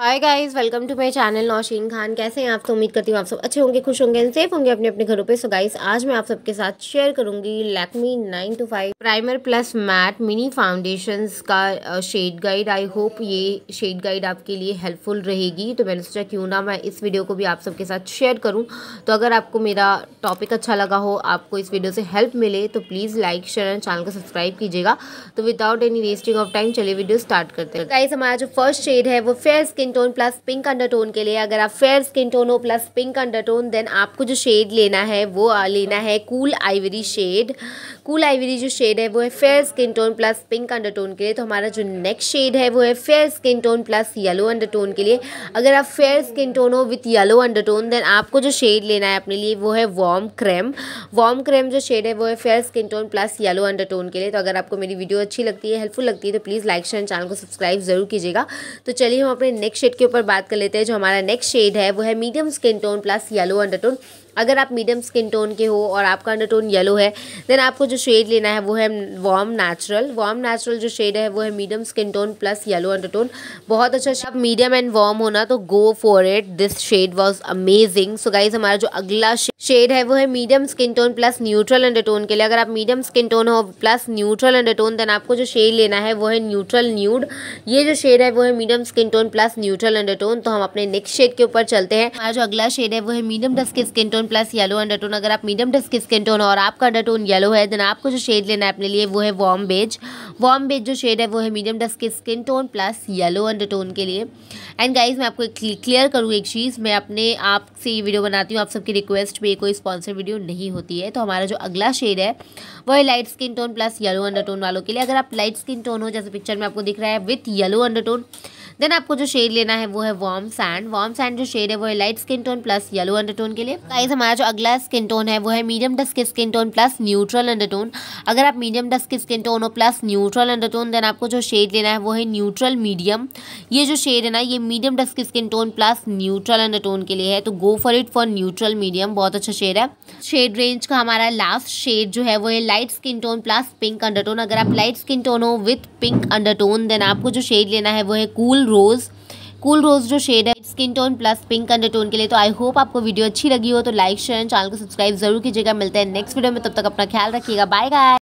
Hi guys welcome to my channel Naushin Khan कैसे हैं आप? तो उम्मीद करती हूँ आप सब अच्छे होंगे, खुश होंगे एंड सेफ़ होंगे अपने अपने घरों पे। सो गाइस आज मैं आप सबके साथ शेयर करूँगी Lakme nine two five primer plus matte mini foundations का शेड गाइड आई होप ये शेड गाइड आपके लिए हेल्पफुल रहेगी। तो मैंने सोचा क्यों ना मैं इस वीडियो को भी आप सबके साथ शेयर करूँ। तो अगर आपको मेरा टॉपिक अच्छा लगा हो, आपको इस वीडियो से हेल्प मिले तो please like share and channel को सब्सक्राइब कीजिएगा। तो without any wasting of time चलिए वीडियो स्टार्ट करते हैं। गाइस हमारा जो फ़र्स्ट शेड है, वो fair skin skin tone plus pink undertone के लिए अगर आप फेयर स्किन टोन हो प्लस पिंक अंडरटोन देन आपको जो शेड लेना है, वो लेना है cool ivory shade cool ivory जो शेड है, वो है fair skin tone plus pink undertone के लिए. तो हमारा जो नेक्स्ट शेड है, वो है fair skin tone plus yellow undertone के लिए. अगर आप फेयर स्किन टोन हो विथ येलो अंडरटोन देन आपको जो शेड लेना है अपने लिए, वो है वॉर्म क्रेम वॉर्म क्रेम जो शेड है, वो है fair skin tone plus yellow undertone के लिए. तो अगर आपको मेरी वीडियो अच्छी लगती है हेल्पफुल लगती है तो प्लीज़ लाइक शेयर चैनल को सब्सक्राइब ज़रूर कीजिएगा. तो चलिए हम अपने नेक्स्ट शेड के ऊपर बात कर लेते हैं, जो हमारा नेक्स्ट शेड है, वो है medium skin tone plus yellow undertone अगर आप मीडियम स्किन टोन के हो और आपका अंडरटोन येलो है देन आपको जो शेड लेना है वो है वार्म नेचुरल वार्म नेचुरल जो शेड है वो है medium skin tone plus yellow undertone बहुत अच्छा आप मीडियम एंड वार्म होना तो go for it this shade was amazing so guys हमारा जो अगला शेड है वो है medium skin tone plus neutral undertone के लिए. अगर आप मीडियम स्किन टोन हो प्लस न्यूट्रल अंडरटोन देन आपको जो शेड लेना है वो है न्यूट्रल न्यूड ये जो शेड है वो है medium skin tone plus neutral undertone तो हम अपने नेक्स्ट शेड के ऊपर चलते हैं. हमारा जो अगला शेड है वो है medium dusk skin tone plus yellow undertone अगर आप मीडियम डस्क स्किन टोन और आपका अंडरटोन येलो है देन आपको जो शेड लेना है अपने लिए, वो है वॉर्म बेज वॉर्म बेज जो शेड है, वो है medium dusk skin tone plus yellow undertone के लिए. एंड गाइज़ मैं आपको क्लियर करूँ एक चीज़. मैं अपने आप से ये वीडियो बनाती हूँ. आप सबकी रिक्वेस्ट पे कोई स्पॉन्सर वीडियो नहीं होती है. तो हमारा जो अगला शेड है, वो है light skin tone plus yellow undertone वालों के लिए. अगर आप लाइट स्किन टोन हो, जैसे पिक्चर में आपको दिख रहा है विथ येलो अंडरटोन देन आपको जो शेड लेना है, वो है वार्म सैंड वार्म सैंड जो शेड है, वो है light skin tone plus yellow undertone के लिए. हमारा जो अगला स्किन टोन है, वो है medium dusk skin tone plus neutral undertone अगर आप मीडियम डस्क स्किन टोन हो प्लस न्यूट्रल अंडरटोन देन आपको जो शेड लेना है, वो है न्यूट्रल मीडियम ये जो शेड है ना, ये medium dusk skin tone plus neutral undertone के लिए है. तो go for it for neutral medium बहुत अच्छा शेड है. शेड रेंज का हमारा लास्ट शेड जो है, वो है light skin tone plus pink undertone अगर आप लाइट स्किन टोन हो विथ पिंक अंडरटोन देन आपको जो शेड लेना है, वो है कूल रोज़ कूल रोज जो शेड है skin tone plus pink undertone के लिए। तो आई होप आपको वीडियो अच्छी लगी हो तो लाइक शेयर चैनल को सब्सक्राइब ज़रूर कीजिएगा। मिलते हैं नेक्स्ट वीडियो में, तब तक अपना ख्याल रखिएगा। बाय गाय